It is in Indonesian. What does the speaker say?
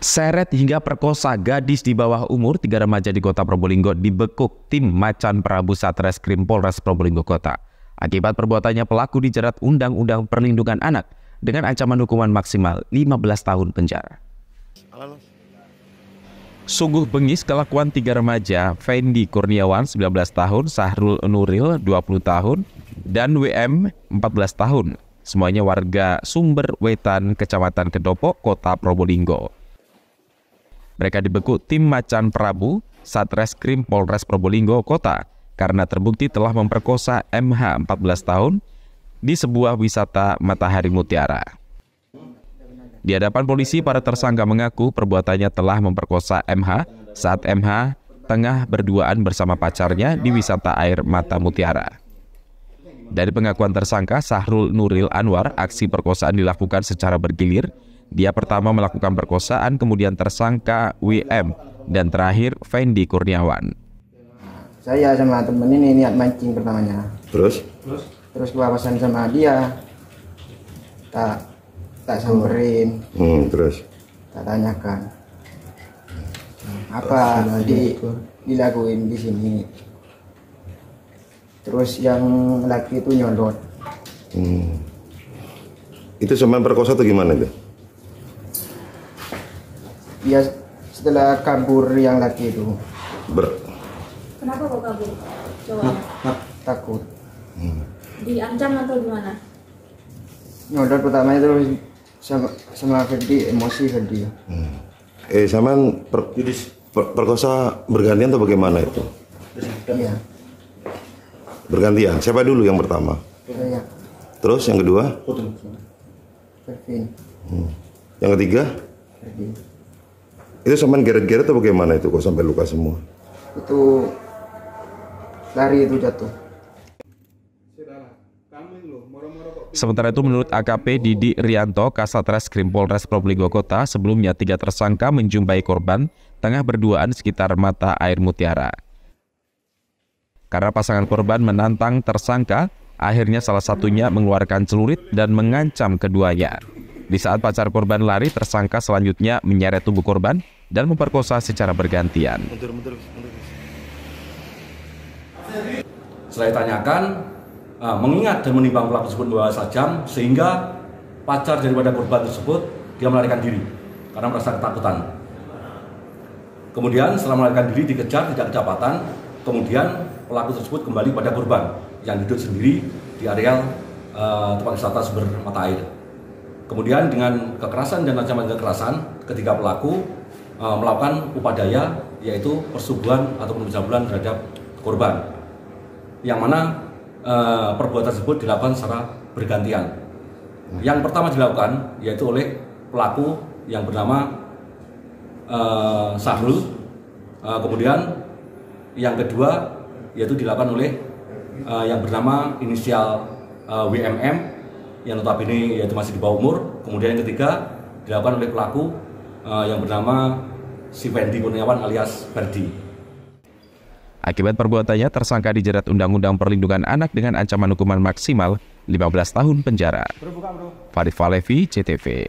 Seret hingga perkosa gadis di bawah umur, tiga remaja di kota Probolinggo dibekuk tim Macan Prabu Satreskrim Polres Probolinggo Kota. Akibat perbuatannya pelaku dijerat Undang-Undang Perlindungan Anak dengan ancaman hukuman maksimal 15 tahun penjara. Sungguh bengis kelakuan tiga remaja, Fendi Kurniawan 19 tahun, Sahrul Nuril 20 tahun, dan WM 14 tahun. Semuanya warga Sumber Wetan, Kecamatan Kedopo, Kota Probolinggo. Mereka dibekuk tim Macan Prabu, Satreskrim Polres Probolinggo Kota karena terbukti telah memperkosa MH 14 tahun di sebuah wisata Matahari Mutiara. Di hadapan polisi, para tersangka mengaku perbuatannya telah memperkosa MH saat MH tengah berduaan bersama pacarnya di wisata air Mata Mutiara. Dari pengakuan tersangka Sahrul Nuril Anwar, aksi perkosaan dilakukan secara bergilir dia pertama melakukan perkosaan, kemudian tersangka WM, dan terakhir Fendi Kurniawan. Saya sama temen ini niat mancing pertamanya. Terus? Terus papasan sama dia, tak tak samperin, Hmm, terus? tak tanyakan apa di, dilakuin di sini. Terus yang laki itu nyodot. Hmm. Itu sama perkosa atau gimana itu? Dia setelah kabur yang laki itu Ber Kenapa kok kabur? Coba. takut. Diancam atau gimana? Nyodot pertamanya terus sama sama Ferdi emosi Ferdi. eh saman per, per- perkosa bergantian atau bagaimana itu? Iya. Bergantian. Siapa dulu yang pertama? Saya Terus yang kedua? Fervin. Hmm. Yang ketiga? Ferdi. Itu saman geret-geret atau bagaimana itu kok sampai luka semua? Itu lari itu jatuh. Sementara itu menurut AKP Didi Rianto, Kasat Reskrim Polres Probolinggo Kota, sebelumnya tiga tersangka menjumpai korban tengah berduaan sekitar mata air mutiara. Karena pasangan korban menantang tersangka, akhirnya salah satunya mengeluarkan celurit dan mengancam keduanya. Di saat pacar korban lari, tersangka selanjutnya menyeret tubuh korban dan memperkosa secara bergantian. Setelah ditanyakan, uh, mengingat dan menimbang pelaku tersebut membawa sajam, sehingga pacar daripada korban tersebut dia melarikan diri karena merasa ketakutan. Kemudian setelah melarikan diri dikejar tidak kedapatan, kemudian pelaku tersebut kembali pada korban yang duduk sendiri di areal uh, tempat wisata sumber mata air. Kemudian dengan kekerasan dan ancaman kekerasan, ketiga pelaku uh, melakukan upadaya yaitu persubuhan ataupun pencabulan terhadap korban yang mana eh, perbuatan tersebut dilakukan secara bergantian. Yang pertama dilakukan yaitu oleh pelaku yang bernama eh, Sahrul, Eh, kemudian yang kedua yaitu dilakukan oleh eh, yang bernama inisial eh, WMM yang notabene yaitu masih di bawah umur. Kemudian yang ketiga dilakukan oleh pelaku eh, yang bernama si Fendi Kurniawan alias Ferdi. Akibat perbuatannya, tersangka dijerat Undang-Undang Perlindungan Anak dengan ancaman hukuman maksimal 15 tahun penjara. Farid Falevi, CTV.